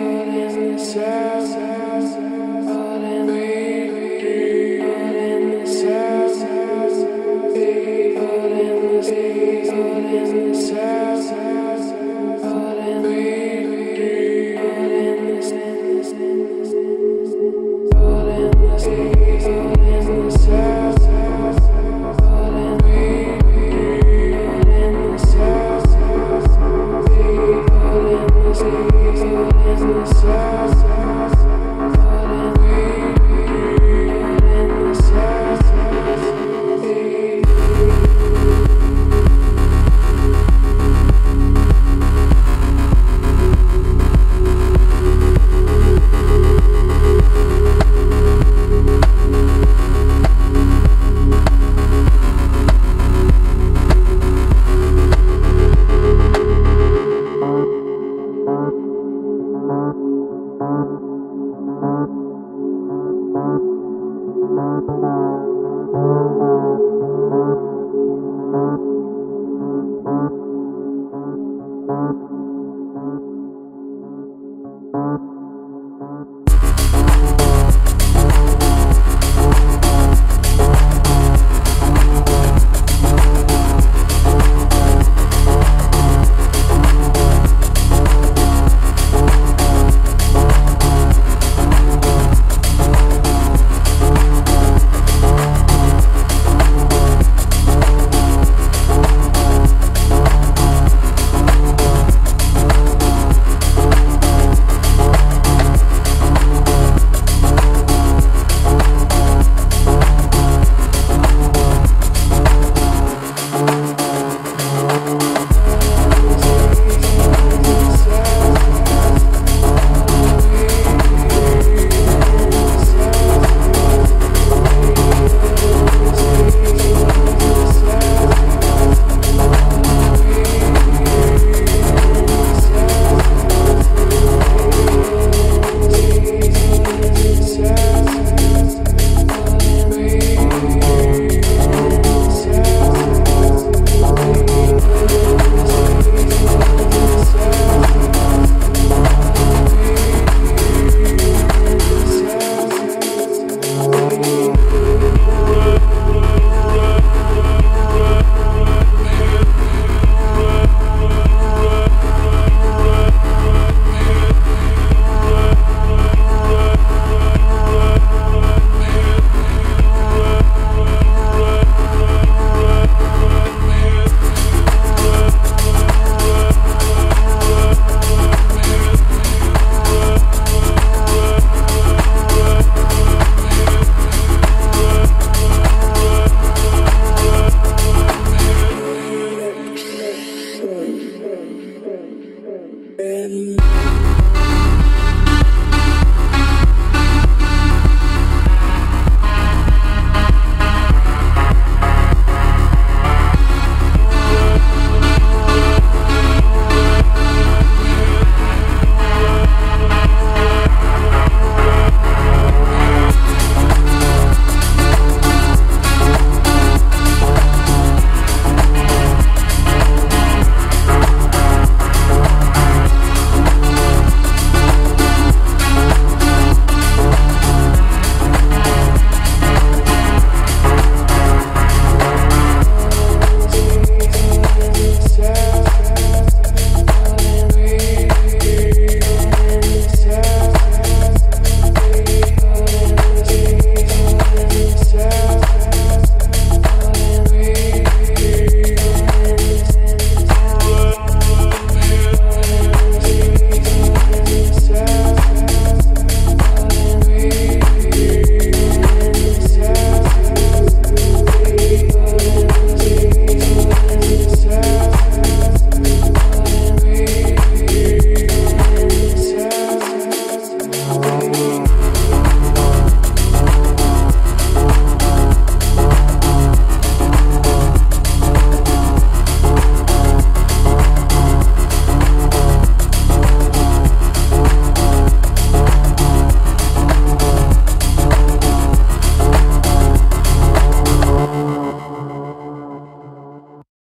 business. Thank you. em.